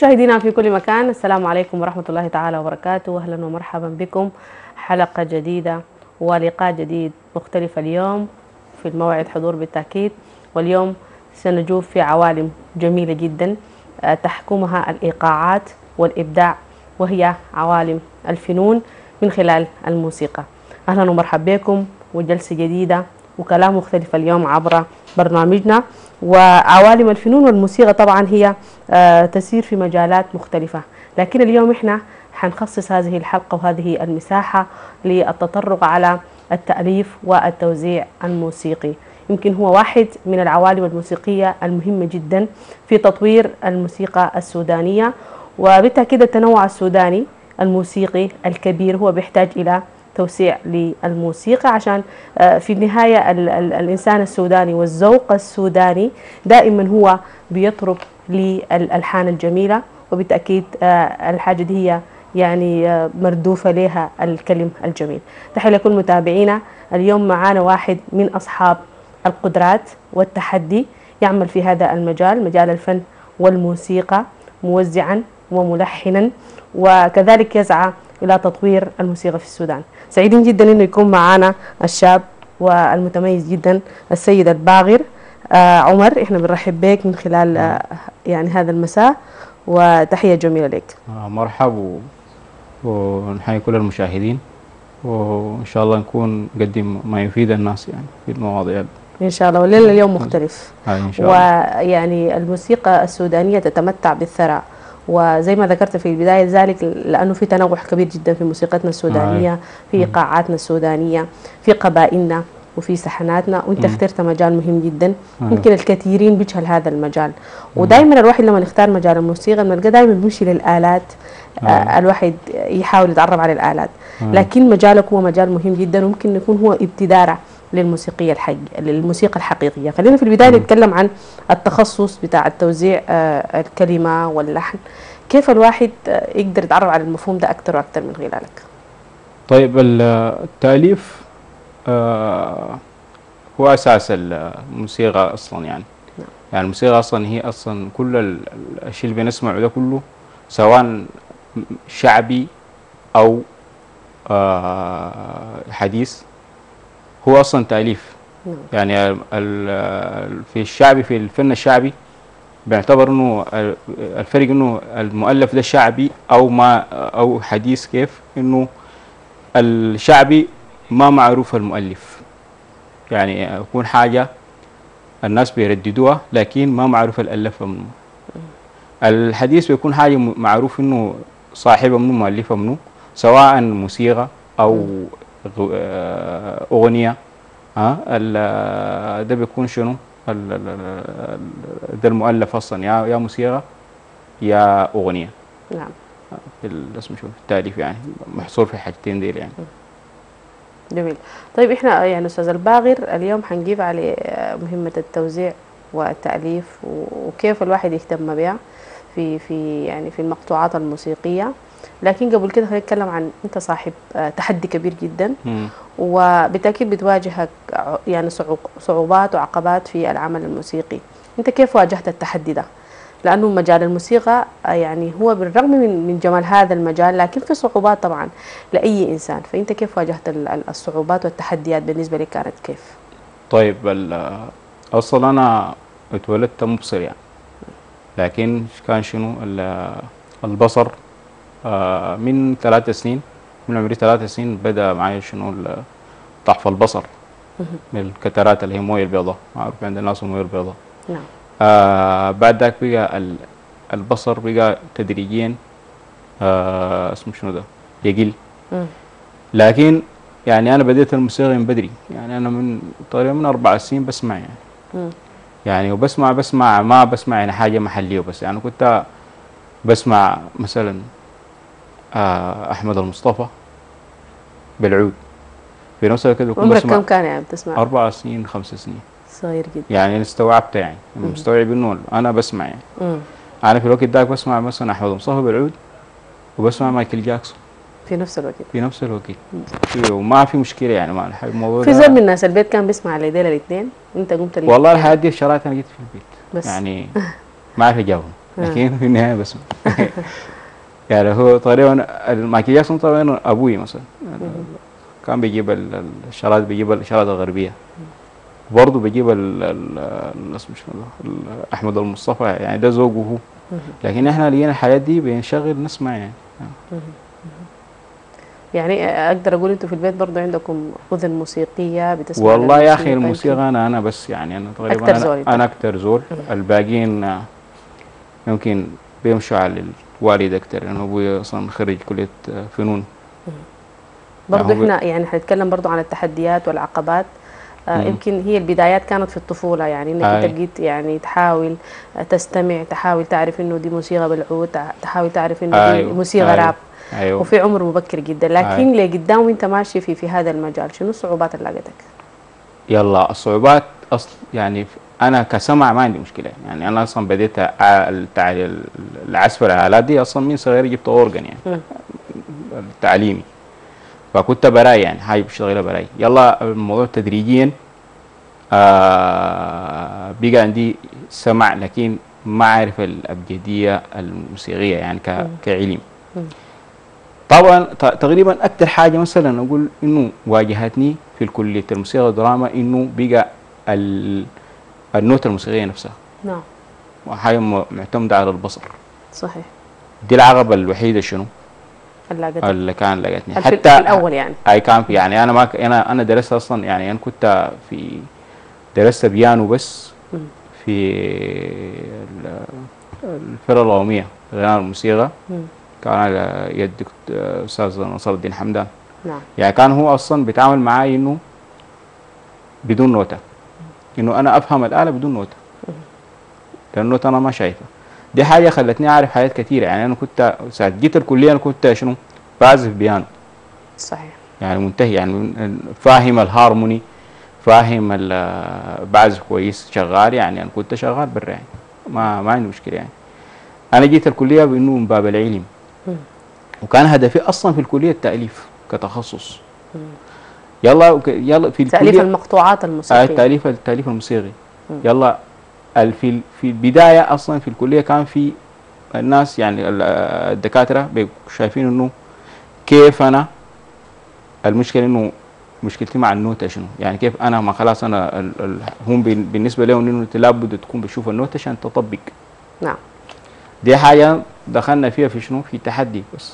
مشاهدينا في كل مكان السلام عليكم ورحمة الله تعالى وبركاته. أهلا ومرحبا بكم. حلقة جديدة ولقاء جديد مختلف اليوم في الموعد حضور بالتأكيد. واليوم سنجوب في عوالم جميلة جدا آه، تحكمها الإيقاعات والإبداع وهي عوالم الفنون من خلال الموسيقى. أهلا ومرحبا بكم. وجلسة جديدة وكلام مختلف اليوم عبر برنامجنا. وعوالم الفنون والموسيقى طبعا هي آه، تسير في مجالات مختلفة. لكن اليوم إحنا حنخصص هذه الحلقة وهذه المساحة للتطرق على التأليف والتوزيع الموسيقي. يمكن هو واحد من العوالم الموسيقية المهمة جدا في تطوير الموسيقى السودانية. وبالتأكيد التنوع السوداني الموسيقي الكبير هو بيحتاج إلى توسيع للموسيقى عشان آه، في النهاية ال- ال- الإنسان السوداني والذوق السوداني دائما هو بيطرب للألحان الجميلة وبالتأكيد آه، الحاجة دي هي يعني آه، مردوفة لها الكلم الجميل. تحية لكل متابعينا. اليوم معانا واحد من أصحاب القدرات والتحدي يعمل في هذا المجال مجال الفن والموسيقى موزعا وملحنا وكذلك يسعى إلى تطوير الموسيقى في السودان. سعيدين جدا أنه يكون معنا الشاب والمتميز جدا السيد الباغر. آه عمر إحنا بنرحب بك من خلال آه يعني هذا المساء وتحية جميلة لك. آه، مرحب و... ونحيي كل المشاهدين وإن شاء الله نكون نقدم ما يفيد الناس يعني في المواضيع. إن شاء الله والليلة اليوم مختلف. هاي إن شاء الله. ويعني الموسيقى السودانية تتمتع بالثراء. وزي ما ذكرت في البداية ذلك لأنه في تنوع كبير جدا في موسيقتنا السودانية في إيقاعاتنا السودانية في قبائلنا وفي سحناتنا وأنت اخترت مجال مهم جدا. أيوة. يمكن الكثيرين بيجهل هذا المجال. ودائما الواحد لما يختار مجال الموسيقى بنلقى دائما بيمشي للآلات آه الواحد يحاول يتعرف على الآلات. لكن مجالك هو مجال مهم جدا وممكن يكون هو ابتدارة للموسيقية الحق للموسيقى الحقيقية. خلينا في البداية نتكلم عن التخصص بتاع التوزيع آه، الكلمة واللحن. كيف الواحد يقدر يتعرف على المفهوم ده أكثر وأكثر من خلالك طيب ال- التأليف آه هو أساس الموسيقى أصلا يعني نعم. يعني الموسيقى أصلا هي أصلا كل ال- الشيء اللي بنسمعه ده كله سواء شعبي أو آه حديث هو أصلا تأليف نعم. يعني في الشعبي في الفن الشعبي بيعتبر إنه ال- الفرق إنه المؤلف ده شعبي أو ما أو حديث كيف إنه الشعبي ما معروف المؤلف. يعني يكون حاجة الناس بيرددوها لكن ما معروف الألفها منه. الحديث بيكون حاجة م- معروف إنه صاحبها منه مؤلفها منه سواء موسيقى أو آه، أغنية ها ده بيكون شنو؟ ده المؤلف أصلا. يا يا موسيقى يا أغنية. نعم. في ال- اسمه شو التأليف يعني محصور في حاجتين ديل يعني. جميل. طيب إحنا يعني أستاذ الباغر اليوم حنجيب على مهمة التوزيع والتأليف و- وكيف الواحد يهتم بها في في يعني في المقطوعات الموسيقية. لكن قبل كده خلينا نتكلم عن أنت صاحب آه، تحدي كبير جدا. مم. وبالتأكيد بتواجهك يعني صعوبات وعقبات في العمل الموسيقي أنت كيف واجهت التحدي ده لأنه مجال الموسيقى آه، يعني هو بالرغم من من جمال هذا المجال لكن في صعوبات طبعا لأي إنسان فأنت كيف واجهت ال- ال- الصعوبات والتحديات بالنسبة لك كانت كيف؟ طيب أصلا أنا اتولدت مبصر يعني لكن كان شنو ال- البصر آه، من ثلاث سنين من عمري ثلاث سنين بدا معي شنو ضعف البصر. من الكترات اللي هي مويه البيضاء. معروف عند الناس المويه البيضاء. نعم. آه بعد ذاك بقى ال- البصر بقى تدريجيا آه اسمه شنو ده؟ يقل. لكن يعني أنا بديت الموسيقى من بدري. يعني أنا من تقريبا من أربع سنين بسمع يعني. يعني وبسمع بسمع ما بسمع يعني حاجة محلية بس. يعني كنت بسمع مثلا أحمد المصطفى بالعود. في نفس الوقت بكون عمرك بسمع كم كان يعني بتسمع؟ أربع سنين خمس سنين. صغير جدا. يعني أنا استوعبت يعني مستوعب إنه أنا بسمع يعني. مم. أنا في الوقت ده بسمع مثلا أحمد مصطفى بالعود وبسمع مايكل جاكسون. في نفس الوقت. في نفس الوقت. وما في مشكلة يعني ما الح- الموضوع في زول من الناس البيت كان بيسمع لديل الاثنين انت قمت والله الحياة دي شريتها أنا جيت في البيت. بس. يعني ما اعرف اجاوب لكن في النهاية بس يعني هو تقريبا مايكل جاكسون طبعا أبوي مثلا. كان بيجيب ال- الشرايط بيجيب الشرايط الغربية. برضه بيجيب اسمه شنو أحمد المصطفى يعني ده ذوقه هو. لكن إحنا لقينا الحاجات دي بنشغل نسمع يعني. يعني أقدر أقول أنتوا في البيت برضه عندكم أذن موسيقية بتسمعوا والله يا أخي الموسيقى أنا أنا بس يعني أنا تقريبا زول أنا, أكتر زول. الباقيين آه، يمكن بيمشوا على الوالد أكتر لأنه أبوي أصلا خريج كلية آه، فنون برضه هو- إحنا يعني حنتكلم برضه عن التحديات والعقبات آه. يمكن هي البدايات كانت في الطفولة يعني إنك. أنت بقيت يعني تحاول آه، تستمع تحاول تعرف إنه دي موسيقى بالعود تحاول تعرف إنه دي أيوه، موسيقى أيوه. راب أيوه وفي عمر مبكر جدا لكن لقدام وأنت ماشي في في هذا المجال شنو الصعوبات اللي لقيتك؟ يلا الصعوبات أصل يعني أنا كسمع ما عندي مشكلة. يعني أنا أصلا بديت العزف الالات دي أصلا من صغير جبت اورجن يعني مم. التعليمي فكنت براي يعني هاي بشتغلها براي. يلا الموضوع تدريجيا آه بقى عندي سمع لكن ما أعرف الأبجدية الموسيقية يعني ك- كعلم مم. طبعا تقريبا أكثر حاجة مثلا أقول إنه واجهتني في الكلية الموسيقى والدراما إنه بقى ال- النوتة الموسيقية نفسها. نعم. وحاجة م- معتمدة على البصر. صحيح. دي العقبه الوحيدة شنو؟ اللي اللي كان لقيتني الفي- في الأول يعني. أي كان في يعني أنا ما ك- أنا أنا درست أصلا يعني أنا كنت في درست بيانو بس. في ال- الفرقة القومية غناء الموسيقى. كان على يد أستاذ نصر الدين حمدان. نعم. يعني كان هو أصلا بيتعامل معاي إنه بدون نوتة. إنه أنا أفهم الآلة بدون نوتة. لأن النوتة أنا ما شايفها. دي حاجة خلتني أعرف حاجات كثيره يعني أنا كنت ساعة جيت الكلية أنا كنت شنو؟ بعزف بيانو. صحيح. يعني منتهي. يعني فاهم الهارموني فاهم بعزف كويس شغال يعني. أنا كنت شغال برا يعني. ما ما عندي مشكلة يعني. أنا جيت الكلية بإنه من باب العلم. وكان هدفي أصلا في الكلية التأليف كتخصص. يلا يلا في تأليف الكليه المقطوعات آه الموسيقيه التاليف التاليف الموسيقي. يلا في في البداية أصلا في الكلية كان في الناس يعني ال- الدكاترة بيبقوا شايفين إنه كيف أنا المشكلة إنه مشكلتي مع النوتة شنو؟ يعني كيف أنا ما خلاص أنا ال- ال- هم بال- بالنسبة لهم إنه أنت لابد تكون بتشوف النوتة عشان تطبق. نعم. دي حاجة دخلنا فيها في شنو؟ في تحدي بس.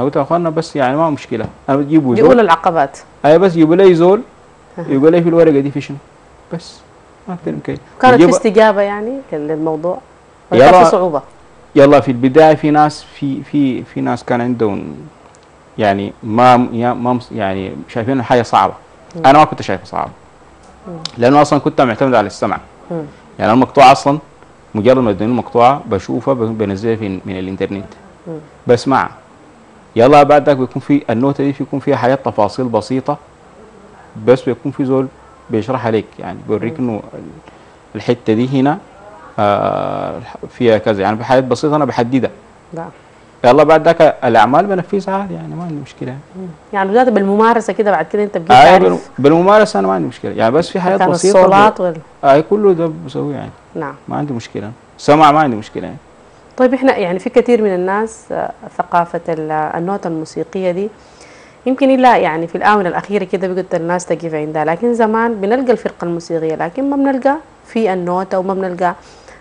أو اخوانا بس يعني ما مشكلة. أنا زول. اولى العقبات. أي بس يجيبوا لي زول يقول لي في الورقة دي في شنو. بس ما أكثر من كده كانت في استجابة يعني للموضوع؟ ولا في صعوبة؟ يلا في البداية في ناس في في في ناس كان عندهم يعني ما ما يعني شايفين حاجة صعبة. أنا ما كنت شايفها صعبة. لأنه أصلا كنت معتمد على السمع. مم. يعني المقطوعه أصلا مجرد ما ادوني المقطوعه بشوفها بنزلها من الإنترنت. بسمعها يلا بعد ذاك بيكون في النوتة دي بيكون فيها حاجات تفاصيل بسيطة بس بيكون في زول بيشرحها لك يعني بيوريك إنه ال- الحتة دي هنا آه فيها كذا. يعني بحاجات بسيطة أنا بحددها. نعم. يلا بعد ذاك الأعمال بنفذها عادي يعني ما عندي مشكلة. يعني بدأت بالممارسة كده بعد كده أنت بقيت آه تعرف. بال- بالممارسة أنا ما عندي مشكلة. يعني بس في حاجات كان بسيطة الصولات وال... آه كله ده بسويه يعني. نعم. ما عندي مشكلة. سمع ما عندي مشكلة يعني. طيب إحنا يعني في كثير من الناس آه، ثقافة ال- النوتة الموسيقية دي يمكن إلا يعني في الآونة الأخيرة كده بقت الناس تقف عندها لكن زمان بنلقى الفرقة الموسيقية لكن ما بنلقى في النوتة وما بنلقى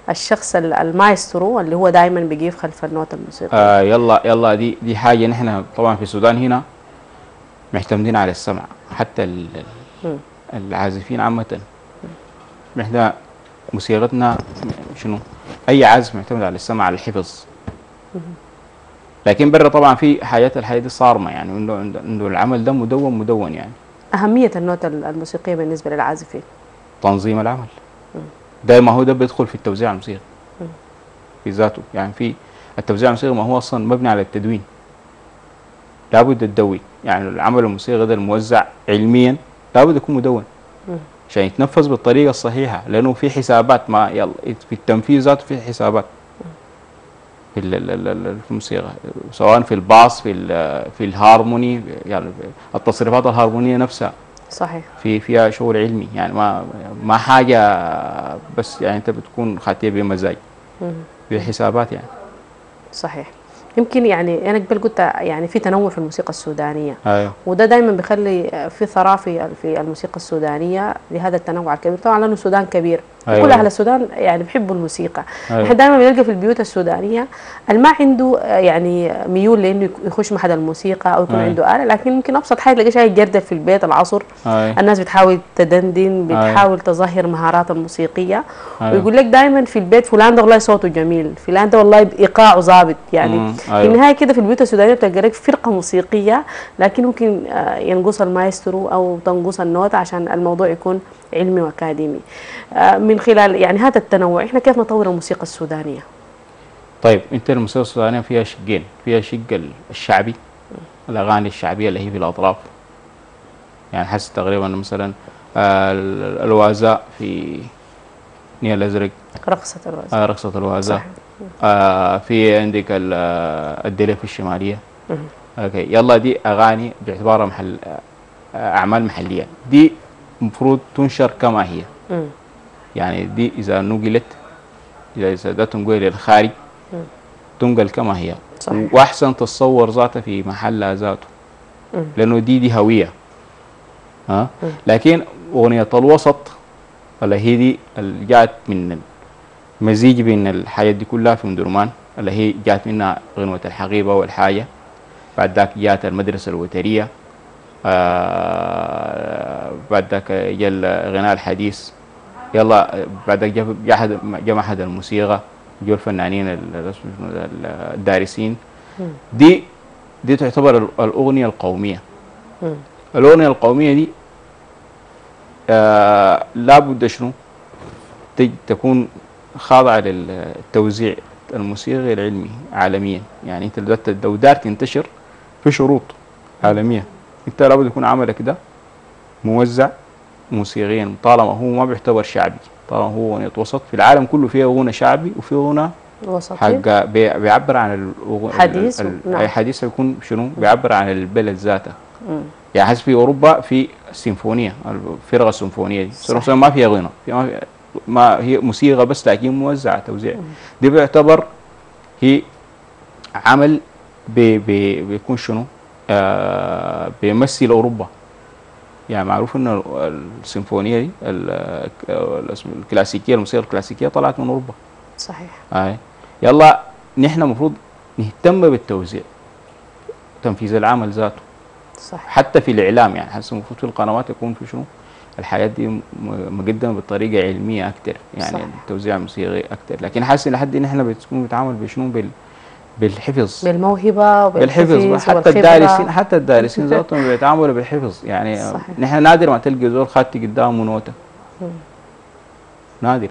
الشخص ال- المايسترو اللي هو دائما بيقف خلف النوتة الموسيقية. آه يلا يلا دي دي حاجة نحن طبعا في السودان هنا معتمدين على السمع حتى. العازفين عامة. إحنا موسيقتنا شنو؟ أي عازف معتمد على السمع على الحفظ. لكن برا طبعا في حاجات الحاجات دي صارمة يعني إنه العمل ده مدون مدون يعني. أهمية النوتة ال- الموسيقية بالنسبة للعازفين تنظيم العمل. ده ما هو ده بيدخل في التوزيع الموسيقي في ذاته. يعني في التوزيع الموسيقي ما هو أصلا مبني على التدوين. لابد تدوي. يعني العمل الموسيقي ده الموزع علميا لابد يكون مدون. عشان يتنفذ بالطريقة الصحيحة لأنه في حسابات ما يلا في التنفيذ ذاته في حسابات. في ال- ال- ال- ال- في الموسيقى سواء في الباص في في الهارموني يعني التصريفات الهارمونية نفسها. صحيح. في فيها شغل علمي يعني ما ما حاجة بس يعني أنت بتكون خاتية بمزاج. بحسابات يعني. صحيح. يمكن يعني أنا قبل قلت يعني في تنوع في الموسيقى السودانية. أيوه. وده دايما بيخلي في ثراء في في الموسيقى السودانية لهذا التنوع الكبير. طبعا لأنه السودان كبير. أيوة. كل أهل السودان يعني بيحبوا الموسيقى أيوة. إحنا دايما بنلقى في البيوت السودانية اللي ما عنده آه، يعني ميول لإنه يخش معهد الموسيقى أو يكون أيوة. عنده آلة لكن ممكن أبسط حاجة تلاقيه شايل جردل في البيت العصر أيوه الناس بتحاول تدندن أيوة. بتحاول تظهر مهاراتها الموسيقية أيوة. ويقول لك دائما في البيت فلان ده والله صوته جميل فلان ده والله إيقاعه ظابط يعني مم. في أيوة. النهاية كده في البيوت السودانية بتلقى لك فرقة موسيقية لكن ممكن آه، ينقص المايسترو أو تنقص النوت عشان الموضوع يكون علمي وأكاديمي. آه، من خلال يعني هذا التنوع إحنا كيف نطور الموسيقى السودانية؟ طيب إنت الموسيقى السودانية فيها شقين. فيها شق ال- الشعبي الأغاني الشعبية اللي هي في الأطراف. يعني حس تقريبا مثلا آه، ال- الوازا في نيل الأزرق. رقصه الوزن آه، رقصه الوازا. آه، في عندك ال- الدلف الشمالية. okay يلا دي أغاني باعتبارها محل آه، أعمال محلية. دي المفروض تنشر كما هي. يعني دي إذا نقلت إذا إذا ده تنقل للخارج. تنقل كما هي صحيح. وأحسن تتصور ذاتها في محلها ذاته مم. لأنه دي دي هوية ها مم. لكن أغنية الوسط اللي هي دي اللي جات من مزيج بين الحياة دي كلها في ام درمان اللي هي جات منها غنوة الحقيبة والحاجة بعد ذاك جات المدرسة الوترية آه بعد ذاك جا الغناء الحديث. يلا بعد ذاك جا- جا أحد- جا معهد الموسيقى جو الفنانين ال- ال- الدارسين. دي دي تعتبر ال- الأغنية القومية. مم. الأغنية القومية دي آه لابد شنو؟ تكون خاضعة للتوزيع الموسيقي العلمي عالميا. يعني انت لو دار تنتشر في شروط عالمية. انت لابد يكون عملك ده موزع موسيقيا طالما هو ما بيعتبر شعبي طالما هو أغنية وسط. في العالم كله فيه غنى شعبي وفي غنى وسطي. حق بي- بيعبر عن الأغ- حديث ال- و- ال- نعم. أي حديث يكون شنو؟ بيعبر عن البلد ذاته مم. يعني حسب في أوروبا في السيمفونيه الفرقة السيمفونية دي. صحيح. ما فيها غنى. في ما, ما هي موسيقى بس لكن موزعة توزيع. دي بيعتبر هي عمل بي بي بيكون شنو؟ بيمثل أوروبا. يعني معروف إن السيمفونية دي الكلاسيكية الموسيقى الكلاسيكية طلعت من أوروبا. صحيح. هاي يلا نحن المفروض نهتم بالتوزيع تنفيذ العمل ذاته. صح حتى في الإعلام يعني حاسس المفروض في القنوات يكون في شنو؟ الحياة دي مقدمة بطريقة علمية أكثر يعني صح. توزيع موسيقي أكثر لكن حاسس لحد ان إحنا بتكون بنتعامل بشنو؟ بال بالحفظ. بالموهبة بالحفظ حتى. الدارسين حتى الدارسين ذاتهم بيتعاملوا بالحفظ. يعني صحيح. نحن نادر ما تلقى زول خاتي قدامه نوتة. نادر.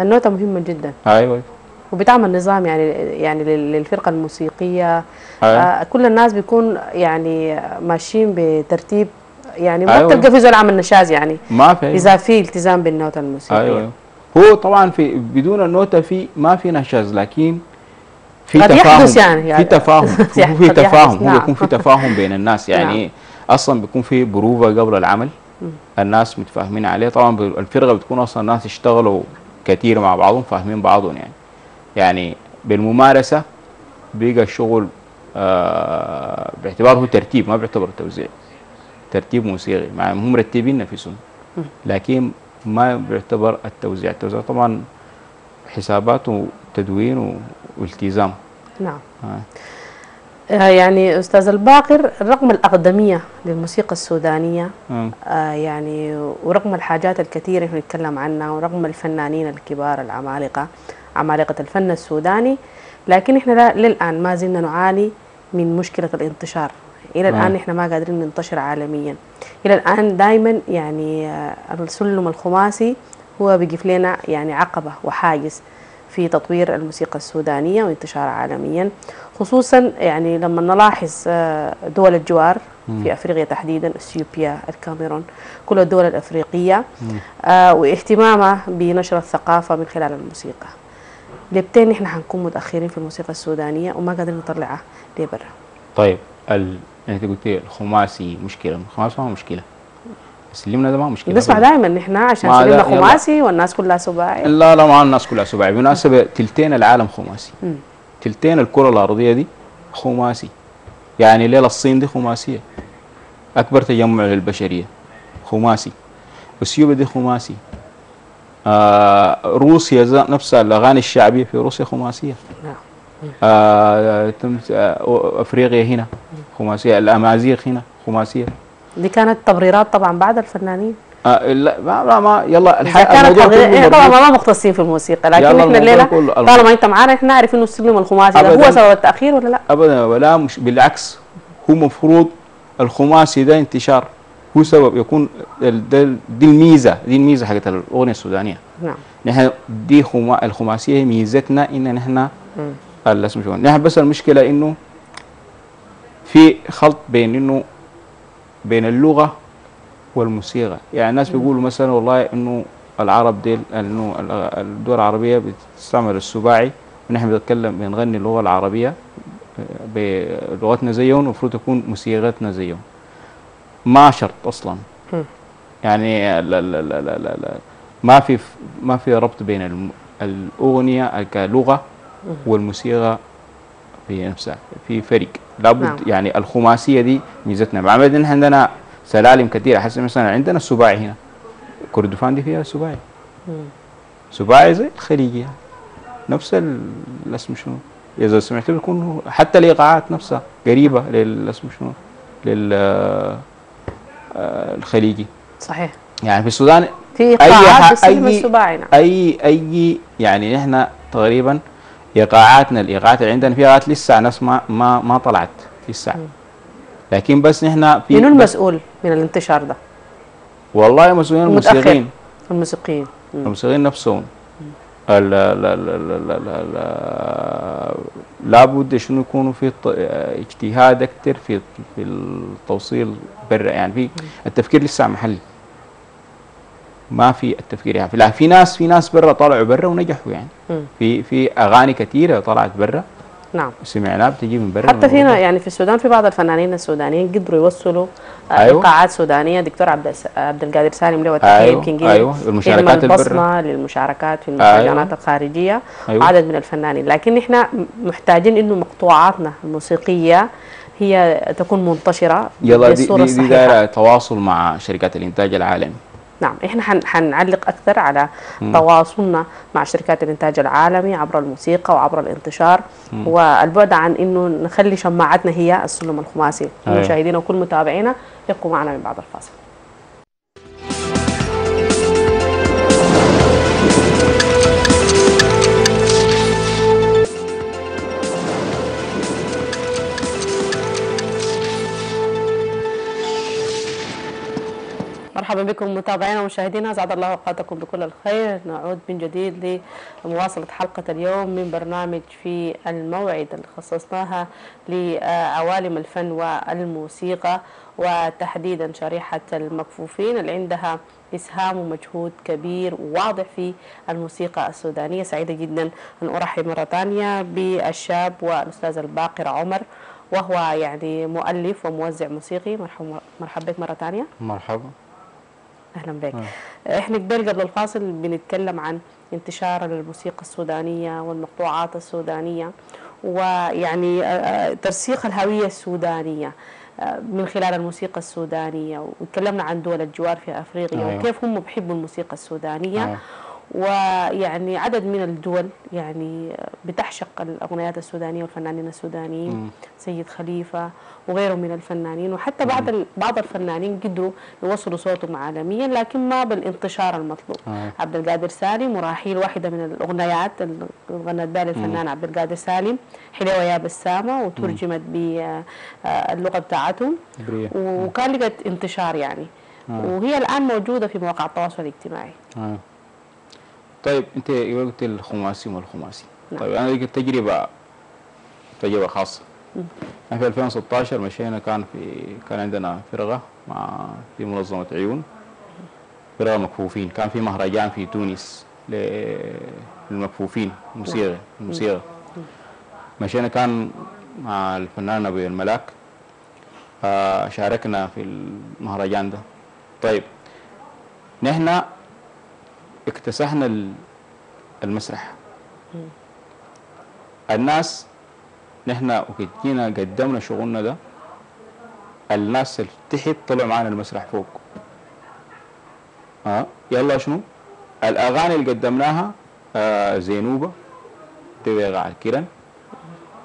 النوتة مهمة جدا. أيوه. وبتعمل نظام يعني يعني لل- للفرقة الموسيقية. أيوة. آه كل الناس بيكون يعني ماشيين بترتيب يعني ما أيوة. بتلقى في زول عمل نشاز يعني. ما في. إذا في التزام بالنوتة الموسيقية. أيوه. هو طبعا في بدون النوتة في ما في نشاز لكن في تفاهم يعني- في يعني تفاهم يعني في تفاهم هو نعم. بيكون في تفاهم بين الناس. يعني نعم. أصلا بيكون في بروفة قبل العمل. الناس متفاهمين عليه. طبعا الفرقة بتكون أصلا الناس اشتغلوا كثير مع بعضهم فاهمين بعضهم يعني. يعني بالممارسة بيجي الشغل آه باعتباره ترتيب ما بيعتبر توزيع. ترتيب موسيقي. مع هم مرتبين نفسهم. لكن ما بيعتبر التوزيع. التوزيع طبعا حسابات وتدوين و- والتزام نعم آه. آه يعني أستاذ الباقر رغم الأقدمية للموسيقى السودانية آه. آه يعني ورغم الحاجات الكثيرة اللي نتكلم عنها ورغم الفنانين الكبار العمالقة عمالقة الفن السوداني لكن إحنا لا- للآن ما زلنا نعاني من مشكلة الانتشار الآن آه. إحنا ما قادرين ننتشر عالميا إلى الآن دائما يعني السلم الخماسي هو بيقف لنا يعني عقبة وحاجز في تطوير الموسيقى السودانية وانتشارها عالميا خصوصا يعني لما نلاحظ آه، دول الجوار في أفريقيا تحديدا إثيوبيا الكاميرون كل الدول الأفريقية آه واهتمامها بنشر الثقافة من خلال الموسيقى. لبتين إحنا حنكون متأخرين في الموسيقى السودانية وما قادرين نطلعها لبرا. طيب ال... أنت قلت الخماسي مشكلة الخماسي ما مشكلة. سلمنا ده ما مشكلة. بنسمع أبداً. دائما نحن عشان سلمنا. خماسي والناس كلها سباعي لا لا ما الناس كلها سباعي بالمناسبة تلتين العالم خماسي. تلتين الكرة الأرضية دي خماسي. يعني ليلة الصين دي خماسية. أكبر تجمع للبشرية. خماسي. أثيوبيا دي خماسي. آه روسيا نفسها الأغاني الشعبية في روسيا خماسية. نعم. آه آه أفريقيا هنا خماسية. الأمازيغ هنا خماسية. دي كانت تبريرات طبعا بعد الفنانين. آه لا ما, ما, ما يلا كانت الموضوع كله إحنا طبعا ما مختصين في الموسيقى لكن إحنا الليلة طالما أنت معانا إحنا نعرف إنه السلم الخماسي ده هو. سبب التأخير ولا لا؟ ابدا ولا مش بالعكس هو مفروض الخماسي ده انتشار. هو سبب يكون دي الميزة دي الميزة حقت الأغنية السودانية. نعم. نحن دي خما الخماسية ميزتنا إن نحن نحن بس المشكلة إنه في خلط بين إنه بين اللغة والموسيقى. يعني الناس بيقولوا مثلا والله إنه العرب ديل إنه ال- الدول العربية بتستعمل السباعي ونحن بنتكلم بنغني اللغة العربية بلغتنا زيهم المفروض تكون موسيقتنا زيهم. ما شرط أصلا. يعني لا لا لا لا لا لا ما في ما في ربط بين الأغنية كلغة والموسيقى في نفسها في فرق لابد نعم. يعني الخماسية دي ميزتنا. مع بعدين عندنا سلالم كثيرة. حسب مثلا عندنا السباعي هنا. كردفان دي فيها سباعي. سباعي زي الخليجي يعني. نفس ال- الاسم شنو؟ إذا سمعت بيكون حتى الإيقاعات نفسها قريبة للاسم شنو؟ لل آه، الخليجي. صحيح. يعني في السودان في أي إيقاعات أي- السباعي نعم اي أي يعني نحن تقريبا ايقاعاتنا الايقاعات اللي عندنا في ايقاعات لسه ناس ما ما ما طلعت لسه. لكن بس نحن في منو المسؤول من الانتشار ده؟ والله مسؤولين. الموسيقيين الموسيقيين. الموسيقيين نفسهم. ال- ال- ال- ال- ال- لابد شنو يكونوا في اجتهاد أكثر في في التوصيل برا. يعني في التفكير لسه محلي. ما في التفكير يعني لا في ناس في ناس برا طلعوا برا ونجحوا يعني مم. في في أغاني كثيرة طلعت برا نعم سمعناها بتجي من برا حتى فينا. يعني في السودان في بعض الفنانين السودانيين قدروا يوصلوا آه، أيوة. ايقاعات سودانية دكتور عبد عبد القادر سالم له التحيه أيوة، يمكن أيوة، المشاركات يعمل البرة. بصمة للمشاركات في المهرجانات أيوة. الخارجية أيوة. عدد من الفنانين لكن إحنا محتاجين إنه مقطوعاتنا الموسيقية هي تكون منتشرة يلا دي دي, دي دايرة تواصل مع شركات الإنتاج العالمي نعم إحنا حن حنعلق أكثر على تواصلنا مع شركات الإنتاج العالمي عبر الموسيقى وعبر الانتشار. والبعد عن إنه نخلي شماعتنا هي السلم الخماسي. أيوة. مشاهدينا وكل متابعينا يبقوا معنا من بعد الفاصل. مرحبا بكم متابعينا ومشاهدينا أسعد الله أوقاتكم بكل الخير. نعود من جديد لمواصلة حلقة اليوم من برنامج في الموعد اللي خصصناها لعوالم الفن والموسيقى وتحديدا شريحة المكفوفين اللي عندها إسهام ومجهود كبير وواضح في الموسيقى السودانية. سعيدة جدا أن أرحب مرة ثانية بالشاب والأستاذ الباقر عمر وهو يعني مؤلف وموزع موسيقي. مرحبا مرحبا بك مرة ثانية. مرحبا. أهلا بك. إحنا قبل قبل الفاصل بنتكلم عن انتشار الموسيقى السودانية والمقطوعات السودانية ويعني آه، آه، ترسيخ الهوية السودانية آه، من خلال الموسيقى السودانية. وتكلمنا عن دول الجوار في أفريقيا. أيوة. وكيف هم بيحبوا الموسيقى السودانية. أيوة. ويعني عدد من الدول يعني بتعشق الأغنيات السودانية والفنانين السودانيين مم. سيد خليفة وغيره من الفنانين وحتى بعض ال- بعض الفنانين قدروا يوصلوا صوتهم عالميا لكن ما بالانتشار المطلوب. أيوة. عبد القادر سالم ورحيل واحدة من الأغنيات اللي غنت بها الفنان عبد القادر سالم حلوة يا بسامة وترجمت باللغة بتاعتهم. بريه وكان لقت انتشار يعني. وهي الآن موجودة في مواقع التواصل الاجتماعي. آه. طيب انت قلت الخماسي وما الخماسي. نعم. طيب أنا لقيت تجربة تجربة خاصة. إحنا في 2016 مشينا كان في كان عندنا فرقة مع في منظمة عيون. فرقة مكفوفين. كان في مهرجان في تونس للمكفوفين موسيقى الموسيقى. مشينا كان مع الفنان أبو الملاك. شاركنا في المهرجان ده. طيب نحن اكتسحنا ال- المسرح. الناس نحن جينا قدمنا شغلنا ده الناس اللي تحت طلعوا معانا المسرح فوق. ها؟ يلا شنو؟ الأغاني اللي قدمناها آه زينوبة تويغا على الكيران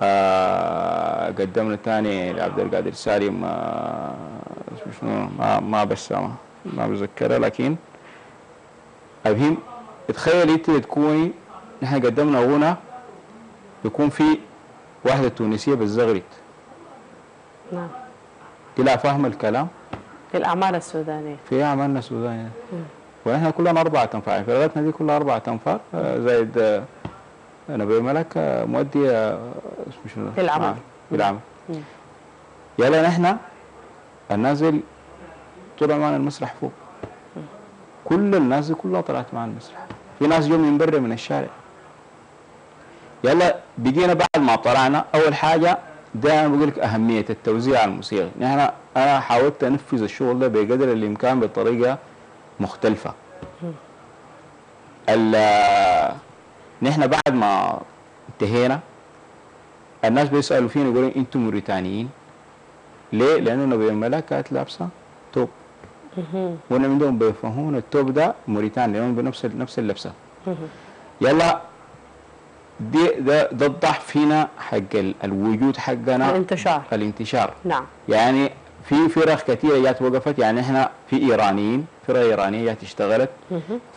آه قدمنا تاني لعبد القادر سالم آه شنو؟ ما ما, ما بتذكرها لكن المهم تخيل أنت تكوني نحن قدمنا غنى يكون في واحدة تونسية بالزغرت نعم. طلع فاهم الكلام؟ في الأعمال السودانية. في عملنا سودانيا ونحن كلنا أربعة أنفار. فرقتنا دي كلها أربعة أنفار. آه، زائد آه، نبي ملك آه، مؤدي اسمه شنو؟ في العمل. في العمل. يلا نحن النازل طلع معنا المسرح فوق. كل الناس دي كلها طلعت معنا المسرح. في ناس جو من برا من الشارع. يلا بقينا بعد ما طلعنا أول حاجة دائما بقول لك أهمية التوزيع على الموسيقى. نحن أنا حاولت أنفذ الشغل ده بقدر الإمكان بطريقة مختلفة. نحن بعد ما انتهينا الناس بيسألوا فينا يقولوا إنتم موريتانيين. ليه؟ لأنه نبي الملاك كانت لابسة توب. وأنا عندهم بيفهمون التوب ده موريتاني لانهم بنفس نفس اللبسة. يلا دي ده ده الضعف فينا حق ال- الوجود حقنا. الانتشار. الانتشار. نعم. يعني في فرق كثيرة جات وقفت. يعني إحنا في إيرانيين فرقة إيرانية جات اشتغلت.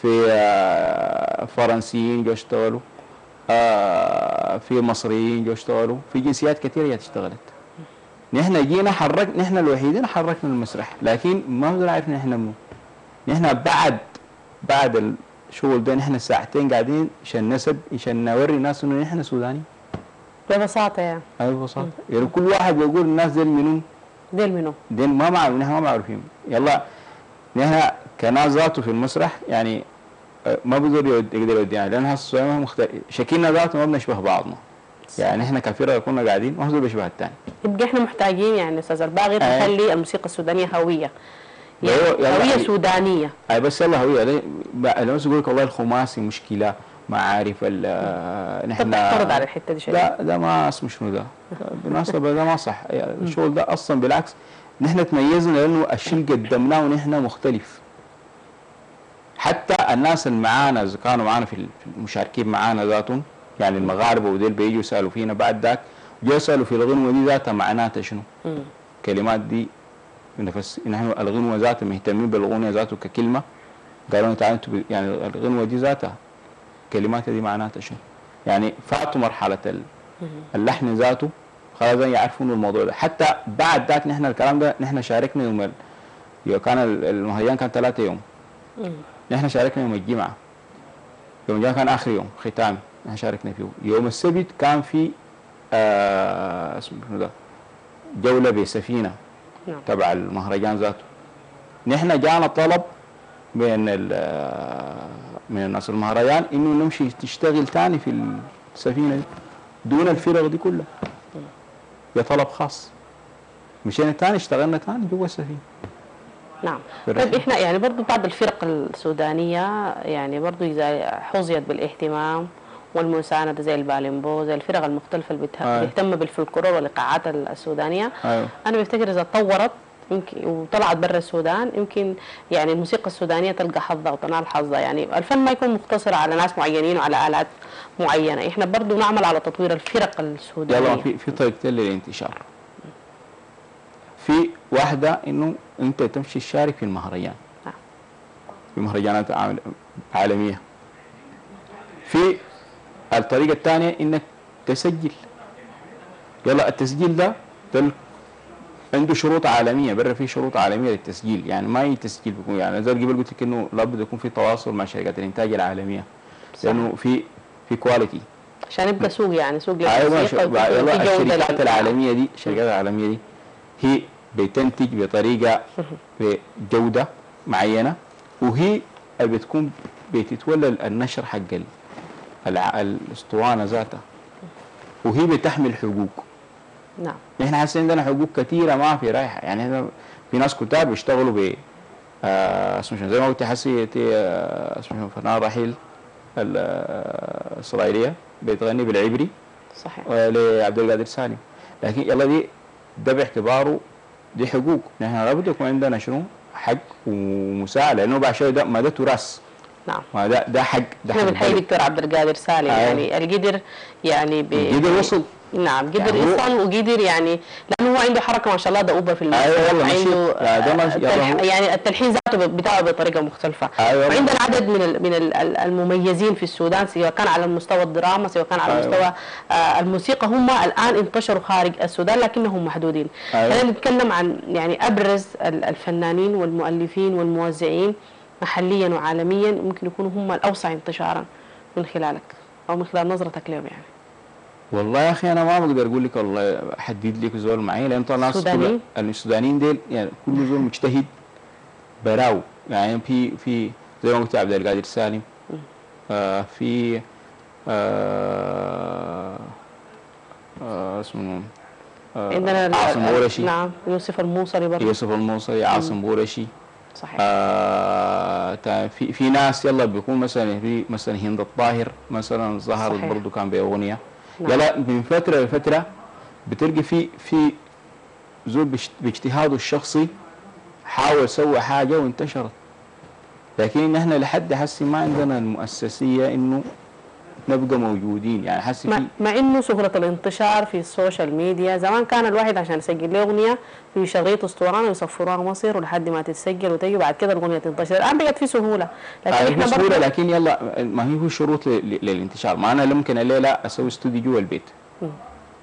في آه، فرنسيين جو اشتغلوا. آه، في مصريين جو اشتغلوا. في جنسيات كثيرة جات اشتغلت. نحن جينا حرك نحن الوحيدين حركنا المسرح لكن ما بنقدر نعرف نحن منو نحن بعد بعد الشغل ده نحن ساعتين قاعدين عشان نسب عشان نوري الناس إنه نحن سوداني ببساطة يعني. هاي ببساطه يعني كل واحد بيقول الناس دي منو؟ ديل منو؟ دين ما معروف نحن ما معروفين. يلا نحن كناس ذاته في المسرح يعني آه، ما بيقدر يود- يقدر يودينا لأن هسه شكلنا ذاته ما بنشبه بعضنا. يعني إحنا كفرقة كنا قاعدين هو بيشبه الثاني يبقى إحنا محتاجين يعني أستاذ الباغر أي. نخلي الموسيقى السودانية هوية. يعني هوية يعني- سودانية. اي بس يلا هو ليه- بقى- لما يقول لك والله الخماسي مشكلة ما عارف ال- آه، نحن تعترض على الحتة دي شوية. لا ده ما اسمه شنو ده بالمناسبة ده ما صح. يعني الشغل ده أصلا بالعكس. نحن تميزنا لأنه الشيء اللي قدمناه ونحن مختلف. حتى الناس اللي معانا إذا كانوا معانا في المشاركين معانا ذاتهم يعني المغاربة وديل بيجوا يسألوا فينا بعد ذاك جوا يسألوا في الغنوة دي ذاتها معناتها شنو؟ مم. كلمات دي نفس نحن الغنوة ذاتها مهتمين بالغنوة ذاته ككلمة قالوا تعالوا يعني الغنوة دي ذاتها كلماتها دي معناتها شنو؟ يعني فاتوا مرحلة ال- اللحن ذاته خلاص يعرفون الموضوع ده. حتى بعد ذاك نحن الكلام ده نحن شاركنا يوم ال... يوم كان ال- المهرجان كان ثلاثة يوم. نحن شاركنا يوم الجمعة. يوم الجمعة كان آخر يوم ختام. نحن شاركنا فيه. يوم السبت كان في آه اسمه شنو ده؟ جولة بسفينة نعم. تبع المهرجان ذاته. نحن جانا طلب من ال- آه، من الناس المهرجان إنه نمشي تشتغل تاني في السفينة دي دون الفرق دي كلها. يا طلب خاص. مشينا تاني اشتغلنا تاني جوا السفينة. نعم. طيب إحنا يعني برضو بعض الفرق السودانية يعني برضو إذا حظيت بالإهتمام والمساندة زي الباليمبو زي الفرق المختلفة اللي بته- آه. بتهتم بالفلكلور والإيقاعات السودانية. أيوه. أنا بفتكر إذا تطورت يمكن وطلعت برا السودان يمكن يعني الموسيقى السودانية تلقى حظها وتنال حظها. يعني الفن ما يكون مقتصر على ناس معينين وعلى آلات معينة. إحنا برضو نعمل على تطوير الفرق السودانية. يلا في في طريقتين للانتشار. في واحدة إنه أنت تمشي تشارك في المهرجان. نعم. في مهرجانات عالمية. في الطريقة الثانية إنك تسجل. يلا التسجيل ده ده ال- عنده شروط عالمية برا في شروط عالمية للتسجيل. يعني ما أي تسجيل بيكون يعني زي قبل قلت لك إنه لابد يكون في تواصل مع شركات الإنتاج العالمية صح. لأنه في في كواليتي عشان يبقى سوق يعني سوق أيوه للموسيقى يلا جودة الشركات العالمية دي الشركات العالمية دي هي بتنتج بطريقة بجودة معينة وهي بتكون بتتولى النشر حق الاسطوانة ذاتها. وهي بتحمل حقوق. نعم. إحنا حاسين عندنا حقوق كثيره ما في رايحة. يعني إحنا في ناس كتاب بيشتغلوا ب آه اسمه زي ما قلت حسي آه اسمه فنان رحيل ال- آه، الاسرائيليه بتغني بالعبري. صحيح. لعبد القادر سالم. لكن يلا دي ده باعتباره دي حقوق. نحن لابد يكون عندنا شنو؟ حق ومساعدة. لأنه بعد شوي ده ما ده تراث. نعم ما ده ده حق ده إحنا بنحيي. دكتور عبد القادر سالم أيوة. يعني القدر يعني ب... قدر وصل نعم قدر يعني يوصل وقدر يعني لأنه هو عنده حركة ما شاء الله دؤوبه في المسرح أيوة والله. عنده التلح... يعني التلحين ذاته بتاعه بطريقة مختلفة أيوة. وعندنا عدد من ال... من ال- ال- المميزين في السودان سواء كان على مستوى الدراما سواء كان على أيوة. مستوى آه الموسيقى هم الآن انتشروا خارج السودان لكنهم محدودين أيوة. خلينا نتكلم عن يعني أبرز ال- الفنانين والمؤلفين والموزعين محليا وعالميا ممكن يكونوا هم الأوسع انتشارا من خلالك أو من خلال نظرتك لهم يعني. والله يا أخي أنا ما بقدر أقول لك والله أحدد لك زول معين لأن طبعا الناس سودانيين؟ كلها- السودانيين ديل يعني كل زول مجتهد براو. يعني في في زي ما قلت عبد القادر سالم. آه في آه آه اسمه آه عندنا عاصم بورشي. نعم. يوسف الموصلي برضه. يوسف الموصلي عاصم بورشي. صحيح آه في في ناس يلا بيكون مثلا في مثلا هند الطاهر مثلا ظهرت صحيح. برضه كان بأغنية نعم. يلا من فترة لفترة بتلقي في في زول باجتهاده الشخصي حاول سوى حاجة وانتشرت لكن إحنا لحد هسي ما عندنا المؤسسية إنه نبقى موجودين. يعني هسي مع, في مع إنه سهوله الانتشار في ال social media. زمان كان الواحد عشان يسجل له اغنيه في شريط اسطوانه ويسفروها مصر ولحد ما تتسجل وتجي بعد كده الأغنية تنتشر. الآن بقت في سهولة. لكن آه إحنا بسهوله برضه لكن يلا ما هي هو شروط للانتشار؟ ما أنا ممكن الليلة أسوي استوديو جوا البيت.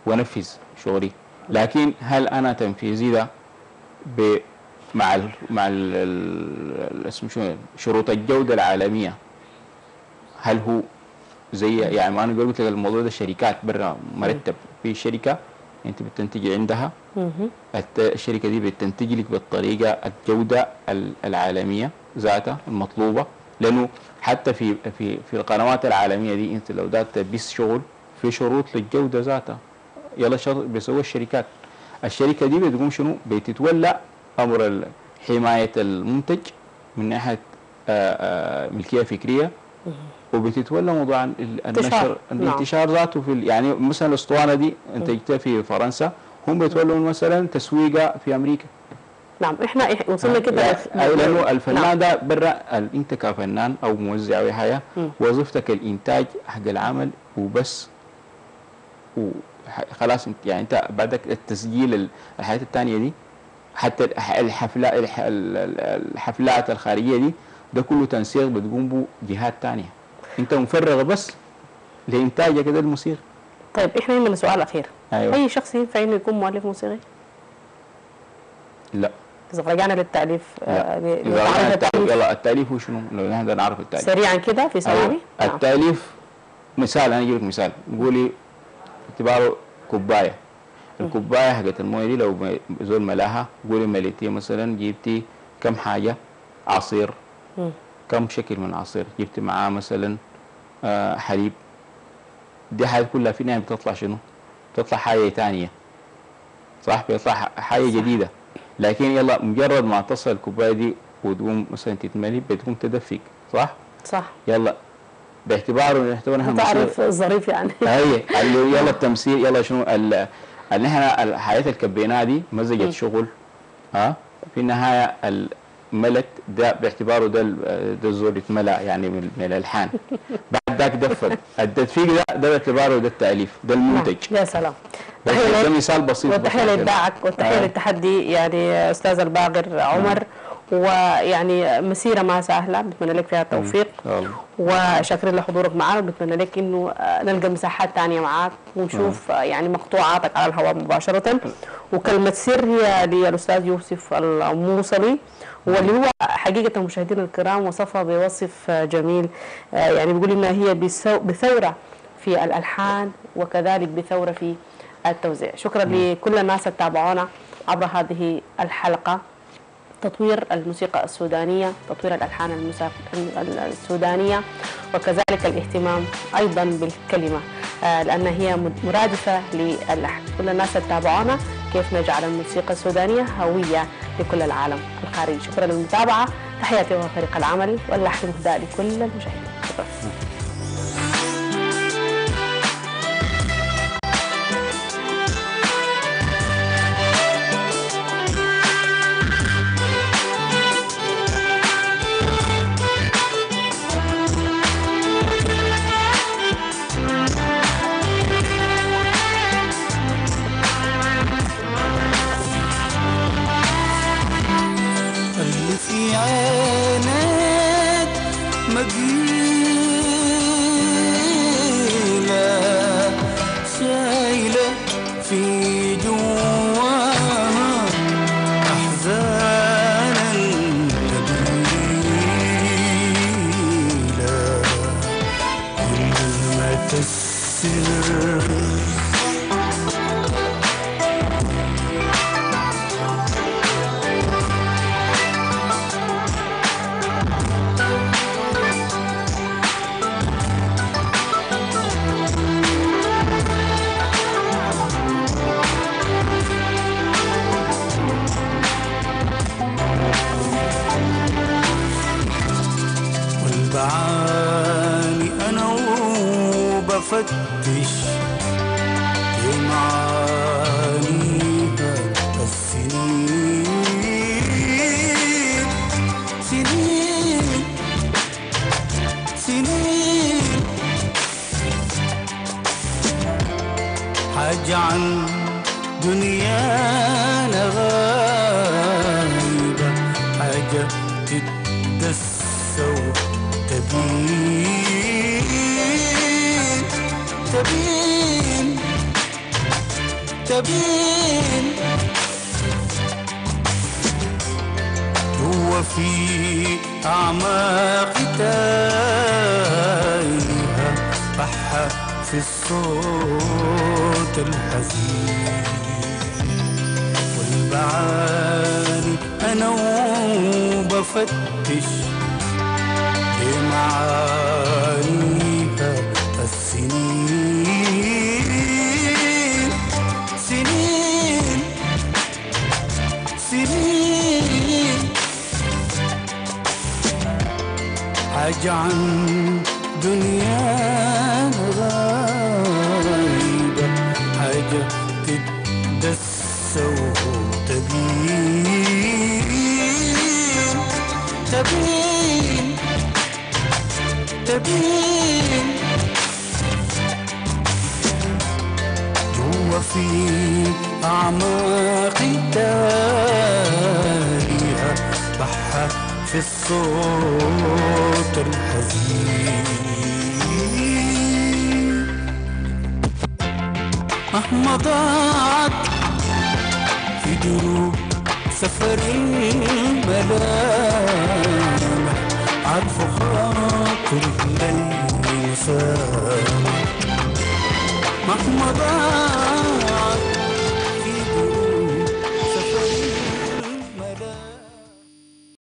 وأنفذ شغلي. لكن هل أنا تنفيذي ده ب مع ال مع ال ال- اسمه شنو؟ شروط الجودة العالمية هل هو زي يعني ما أنا قلت لك الموضوع ده شركات برا مرتب. في شركة أنت بتنتجي عندها الشركة دي بتنتج لك بالطريقة الجودة ال- العالمية ذاتها المطلوبة. لأنه حتى في في في القنوات العالمية دي أنت لو دات بس شغل في شروط للجودة ذاتها. يلا شرط بيسوي الشركات. الشركة دي بتقوم شنو؟ بتتولى أمر حماية المنتج من ناحية آه، آه، ملكية فكرية. وبتتولى موضوع. النشر نعم. الانتشار ذاته في يعني مثلا الأسطوانة دي انتجتها في فرنسا هم بيتولوا مثلا تسويقها في أمريكا نعم إحنا وصلنا كده لأنه الفنان نعم. ده برا أنت كفنان أو موزع أو حاجة. وظيفتك الإنتاج حق العمل وبس وخلاص انت يعني انت بعدك التسجيل ال- الحاجات الثانية دي حتى الح- الحفلات الح- ال- ال- الحفلات الخارجية دي ده كله تنسيق بتقوم به جهات ثانية انت مفرغ بس لانتاجك ده الموسيقى. طيب إحنا من السؤال الاخير أيوه. أي شخص ينفع إنه يكون مؤلف موسيقي؟ لا. إذا رجعنا للتأليف آه، التاليف يلا التأليف هو شنو؟ لو نحن نعرف التأليف. سريعا كده في ثواني. أيوة. نعم. التأليف مثال أنا أجيب لك مثال. قولي اعتباره كوباية. الكوباية حقت الموية دي لو زول ملاها قولي مليتي مثلا جبتي كم حاجة؟ عصير. كم شكل من عصير؟ جبتي معاه مثلا آه حليب. دي حاجات كلها في النهايه بتطلع شنو؟ بتطلع حاجة ثانية صح؟ بيطلع حاجة جديدة. لكن يلا مجرد ما تصل الكوباية دي وتقوم مثلا تتملي بتقوم تدفق صح؟ صح. يلا. باعتباره نعتبر نحن تعرف ظريف يعني. اللي يلا التمثيل يلا شنو؟ ال- اللي إحنا الحياة الكبيناها دي. مزجت شغل. ها؟ في النهاية الملت ده باعتباره ده ده الزول اتملى يعني من الألحان. بعد ذاك دفق التدفيق ده ده باعتباره ده التأليف ده المنتج. نعم. يا سلام. ده, مثال بسيط والتحية بس عشان- لإبداعك والتحية آه. للتحدي يعني أستاذ الباقر عمر. ويعني مسيرة ما سهلة. بتمنى لك فيها التوفيق. وشاكرين لحضورك معنا. وبتمنى لك إنه نلقى مساحات تانية معاك ونشوف آه، يعني مقطوعاتك على الهواء مباشرة. وكلمة سر هي للأستاذ يوسف الموصلي واللي هو حقيقة المشاهدين الكرام وصفها بوصف جميل. آه، يعني بيقول إنها هي بثورة في الألحان وكذلك بثورة في التوزيع. شكرا لكل الناس اللي تابعونا عبر هذه الحلقة. تطوير الموسيقى السودانية تطوير الألحان السودانية وكذلك الاهتمام أيضا بالكلمة آه، لأن هي مرادفة للحن كل الناس اللي تابعونا كيف نجعل الموسيقى السودانية هوية لكل العالم الخارجي. شكرا للمتابعة. تحياتي وفريق العمل واللحن مهداء لكل المشاهدين. شكرا. سنين. حاجة عن دنيا غايبة حاجة تتدسى وتبين. تبين. تبين. جوا في أعماق في الصوت الحزين. مهما ضاعت في دروب سفر الملام عرف خاطر الليل وسام. مهما ضاعت